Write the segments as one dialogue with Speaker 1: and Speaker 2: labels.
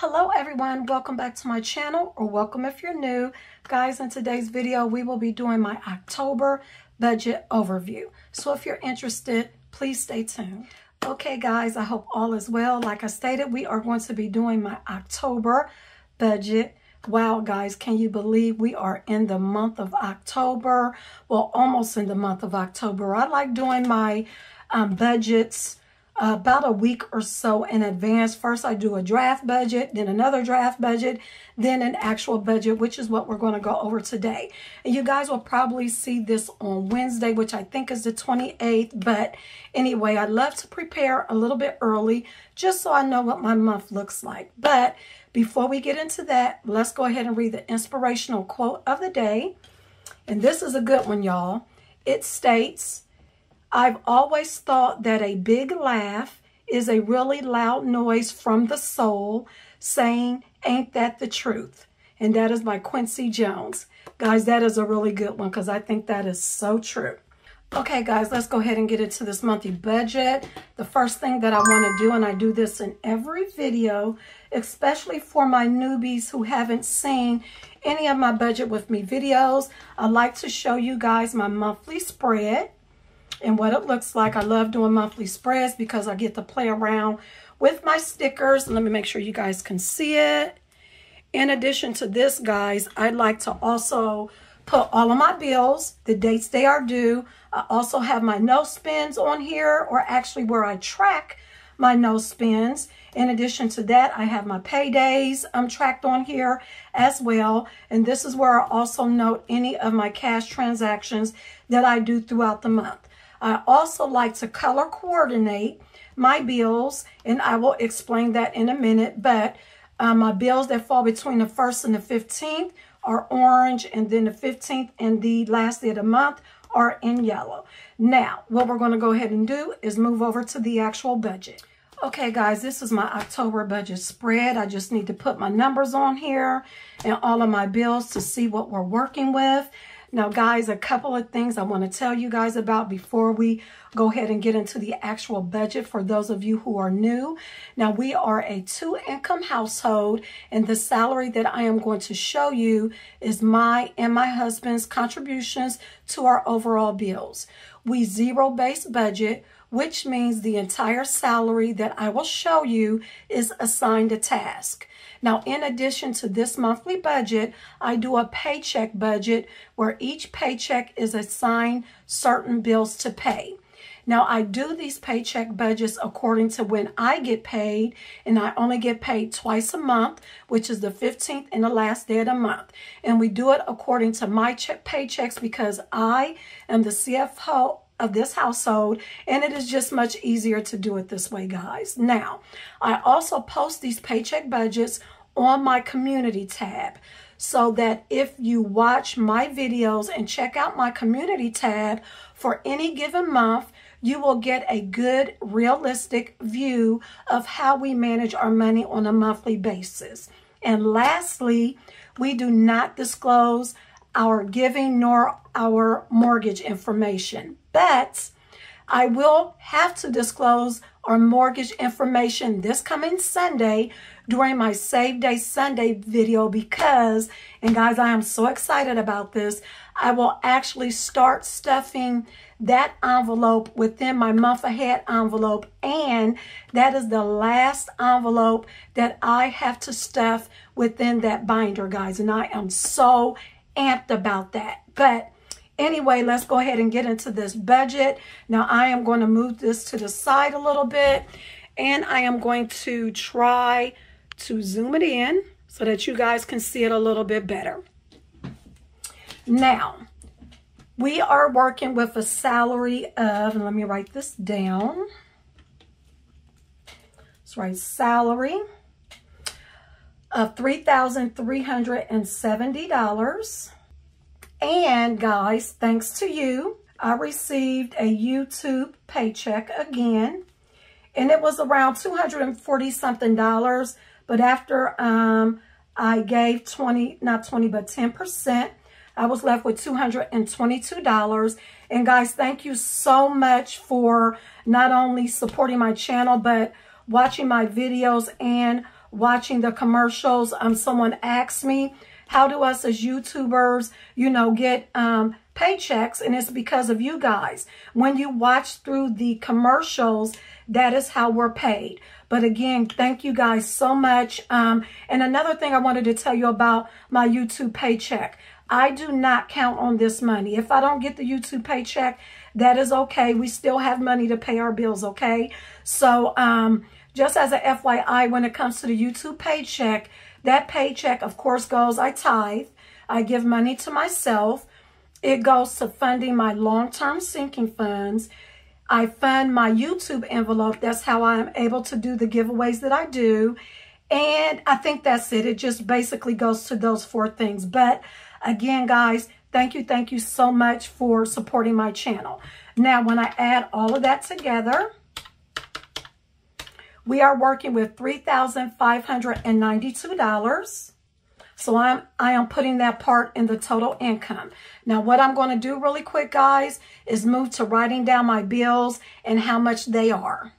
Speaker 1: Hello everyone, welcome back to my channel or welcome if you're new. Guys, in today's video, we will be doing my October budget overview. So if you're interested, please stay tuned. Okay guys, I hope all is well. Like I stated, we are going to be doing my October budget. Wow, guys, can you believe we are in the month of October? Well, almost in the month of October. I like doing my um, budgets about a week or so in advance. First, I do a draft budget, then another draft budget, then an actual budget, which is what we're going to go over today. And you guys will probably see this on Wednesday, which I think is the 28th. But anyway, I love to prepare a little bit early just so I know what my month looks like. But before we get into that, let's go ahead and read the inspirational quote of the day. And this is a good one, y'all. It states, I've always thought that a big laugh is a really loud noise from the soul saying, ain't that the truth? And that is by Quincy Jones. Guys, that is a really good one because I think that is so true. Okay, guys, let's go ahead and get into this monthly budget. The first thing that I want to do, and I do this in every video, especially for my newbies who haven't seen any of my budget with me videos, I like to show you guys my monthly spread and what it looks like. I love doing monthly spreads because I get to play around with my stickers. Let me make sure you guys can see it. In addition to this, guys, I'd like to also put all of my bills, the dates they are due. I also have my no spends on here, or actually where I track my no spends. In addition to that, I have my paydays um, tracked on here as well. And this is where I also note any of my cash transactions that I do throughout the month. I also like to color coordinate my bills, and I will explain that in a minute, but uh, my bills that fall between the 1st and the 15th are orange, and then the 15th and the last day of the month are in yellow. Now, what we're going to go ahead and do is move over to the actual budget. Okay, guys, this is my October budget spread. I just need to put my numbers on here and all of my bills to see what we're working with. Now, guys, a couple of things I want to tell you guys about before we go ahead and get into the actual budget for those of you who are new. Now, we are a two-income household, and the salary that I am going to show you is my and my husband's contributions to our overall bills. We zero-based budget, which means the entire salary that I will show you is assigned a task. Now, in addition to this monthly budget, I do a paycheck budget where each paycheck is assigned certain bills to pay. Now, I do these paycheck budgets according to when I get paid, and I only get paid twice a month, which is the 15th and the last day of the month. And we do it according to my paychecks because I am the CFO of this household and it is just much easier to do it this way guys now i also post these paycheck budgets on my community tab so that if you watch my videos and check out my community tab for any given month you will get a good realistic view of how we manage our money on a monthly basis. And lastly we do not disclose our giving nor our mortgage information. But I will have to disclose our mortgage information this coming Sunday during my Save Day Sunday video because, and guys, I am so excited about this, I will actually start stuffing that envelope within my month ahead envelope and that is the last envelope that I have to stuff within that binder guys and I am so amped about that but Anyway, let's go ahead and get into this budget. Now, I am going to move this to the side a little bit, and I am going to try to zoom it in so that you guys can see it a little bit better. Now, we are working with a salary of, and let me write this down. Let's write salary of $3,370. And guys, thanks to you, I received a YouTube paycheck again. And it was around 240 something dollars. But after um, I gave 20, not 20, but 10%, I was left with $222. And guys, thank you so much for not only supporting my channel, but watching my videos and watching the commercials. Um, someone asked me, how do us as YouTubers, you know, get um, paychecks? And it's because of you guys. When you watch through the commercials, that is how we're paid. But again, thank you guys so much. Um, and another thing I wanted to tell you about my YouTube paycheck. I do not count on this money. If I don't get the YouTube paycheck, that is okay. We still have money to pay our bills, okay? So, um, just as a FYI, when it comes to the YouTube paycheck, that paycheck, of course, goes, I tithe. I give money to myself. It goes to funding my long-term sinking funds. I fund my YouTube envelope. That's how I am able to do the giveaways that I do. And I think that's it. It just basically goes to those four things. But again, guys, thank you. Thank you so much for supporting my channel. Now, when I add all of that together, we are working with $3,592. So I'm, I am putting that part in the total income. Now, what I'm going to do really quick, guys, is move to writing down my bills and how much they are.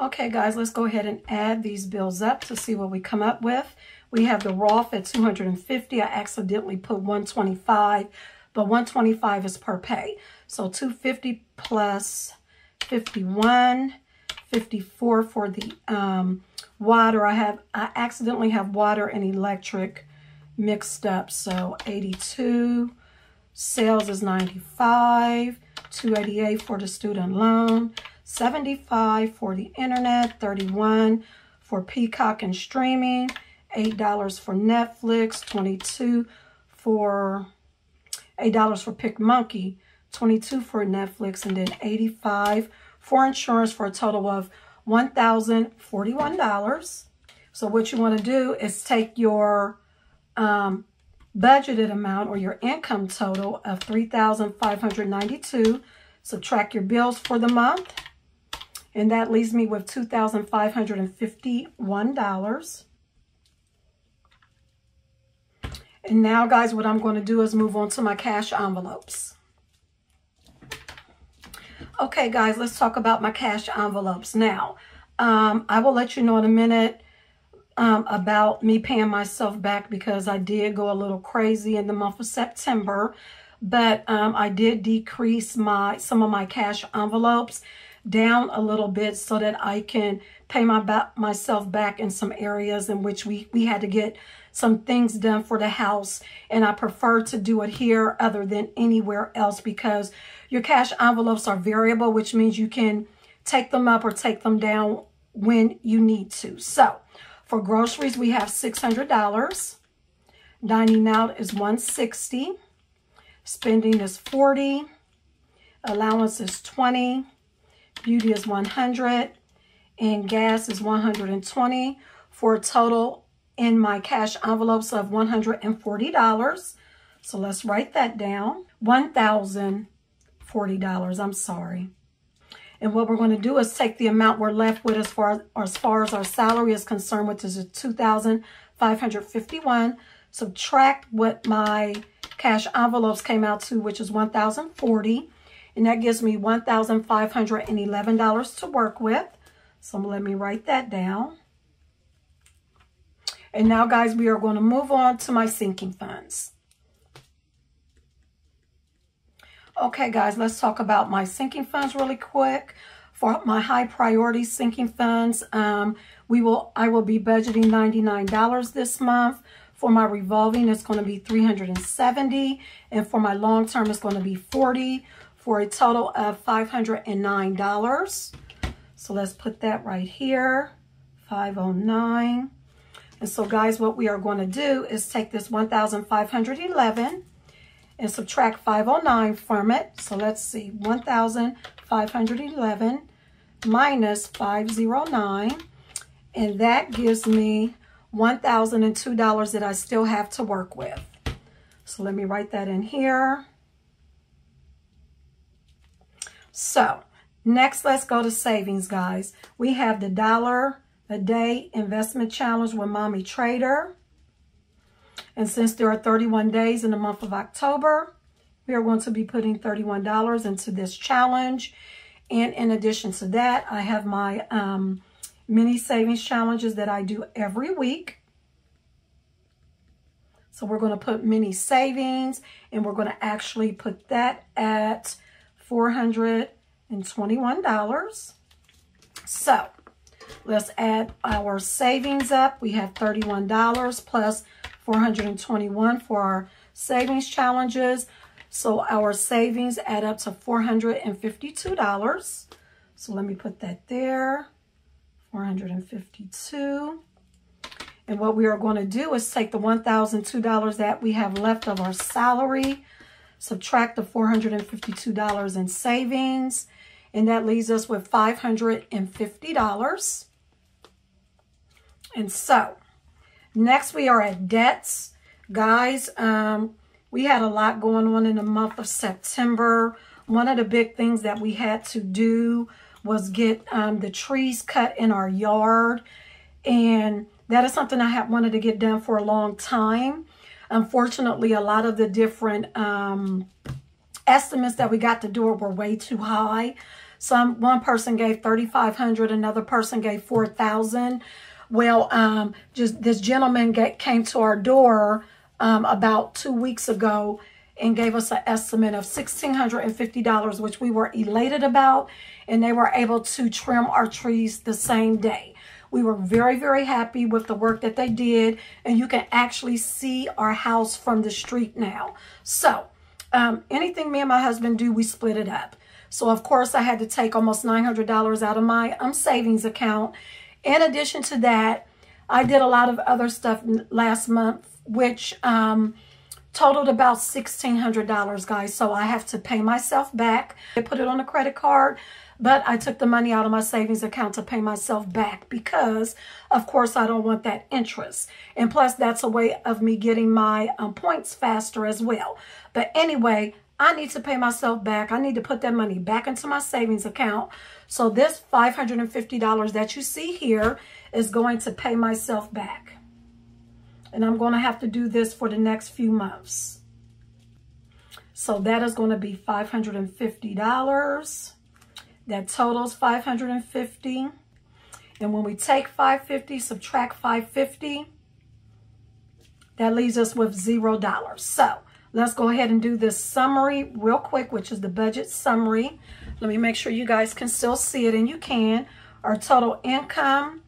Speaker 1: Okay, guys, let's go ahead and add these bills up to see what we come up with. We have the Roth at 250. I accidentally put 125, but 125 is per pay. So 250 plus 51, 54 for the um, water. I have I accidentally have water and electric mixed up. So 82. Sales is 95. 288 for the student loan. 75 for the internet. 31 for Peacock and streaming. $8 for Netflix. 22 for $8 for PicMonkey. 22 for Netflix. And then 85 for insurance for a total of $1,041. So what you want to do is take your um, budgeted amount or your income total of 3,592, subtract your bills for the month, and that leaves me with $2,551. And now, guys, what I'm going to do is move on to my cash envelopes. Okay, guys, let's talk about my cash envelopes. Now, um, I will let you know in a minute um, about me paying myself back because I did go a little crazy in the month of September. But um, I did decrease my some of my cash envelopes down a little bit so that I can pay my myself back in some areas in which we, we had to get some things done for the house. And I prefer to do it here other than anywhere else because your cash envelopes are variable, which means you can take them up or take them down when you need to. So for groceries, we have $600. Dining out is 160 Spending is 40 Allowance is 20 Beauty is 100 And gas is 120 for a total in my cash envelopes of $140. So let's write that down. 1000 $40. I'm sorry. And what we're going to do is take the amount we're left with as far, as far as our salary is concerned, which is 2551 subtract what my cash envelopes came out to, which is 1040 and that gives me $1,511 to work with. So let me write that down. And now, guys, we are going to move on to my sinking funds. Okay, guys, let's talk about my sinking funds really quick. For my high priority sinking funds, um, we will I will be budgeting $99 this month. For my revolving, it's going to be 370 And for my long term, it's going to be 40 for a total of $509. So let's put that right here, 509. And so guys, what we are going to do is take this 1,511 and subtract 509 from it. So let's see, 1,511 minus 509. And that gives me $1,002 that I still have to work with. So let me write that in here. So next, let's go to savings, guys. We have the dollar a day investment challenge with Mommy Trader. And since there are 31 days in the month of October, we are going to be putting $31 into this challenge. And in addition to that, I have my um, mini savings challenges that I do every week. So we're going to put mini savings and we're going to actually put that at $421. So let's add our savings up. We have $31 plus 421 for our savings challenges. So our savings add up to $452. So let me put that there, 452. And what we are going to do is take the $1,002 that we have left of our salary, subtract the $452 in savings, and that leaves us with $550. And so, next we are at debts. Guys, um, we had a lot going on in the month of September. One of the big things that we had to do was get um, the trees cut in our yard. And that is something I have wanted to get done for a long time. Unfortunately, a lot of the different um, estimates that we got to do it were way too high. Some one person gave 3,500, another person gave 4,000. Well, um, just this gentleman get, came to our door um, about two weeks ago and gave us an estimate of $1,650, which we were elated about. And they were able to trim our trees the same day. We were very, very happy with the work that they did. And you can actually see our house from the street now. So um, anything me and my husband do, we split it up. So, of course, I had to take almost $900 out of my um, savings account. In addition to that, I did a lot of other stuff last month, which um, totaled about $1,600, guys. So I have to pay myself back. I put it on a credit card, but I took the money out of my savings account to pay myself back because, of course, I don't want that interest. And plus, that's a way of me getting my um, points faster as well. But anyway, I need to pay myself back. I need to put that money back into my savings account. So this $550 that you see here is going to pay myself back. And I'm going to have to do this for the next few months. So that is going to be $550. That totals 550, And when we take 550 subtract 550 that leaves us with $0. So Let's go ahead and do this summary real quick, which is the budget summary. Let me make sure you guys can still see it, and you can. Our total income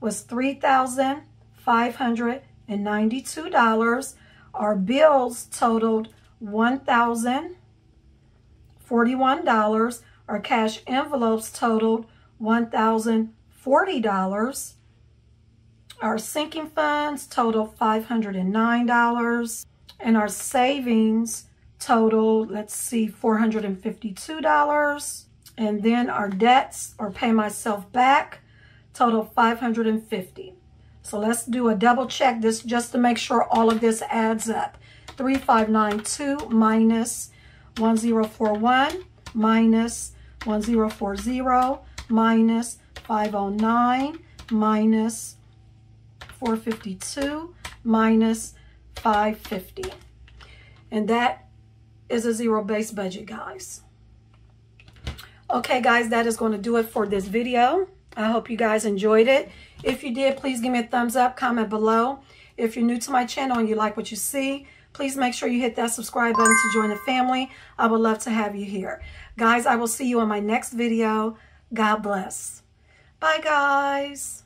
Speaker 1: was $3,592. Our bills totaled $1,041. Our cash envelopes totaled $1,040. Our sinking funds totaled $509 and our savings total, let's see, $452. And then our debts or pay myself back total 550. So let's do a double check this just to make sure all of this adds up. 3592 minus 1041 minus 1040 minus 509 minus 452 minus 550 and that is a zero-based budget guys. Okay guys that is going to do it for this video. I hope you guys enjoyed it. If you did please give me a thumbs up comment below. If you're new to my channel and you like what you see please make sure you hit that subscribe button to join the family. I would love to have you here. Guys I will see you on my next video. God bless. Bye guys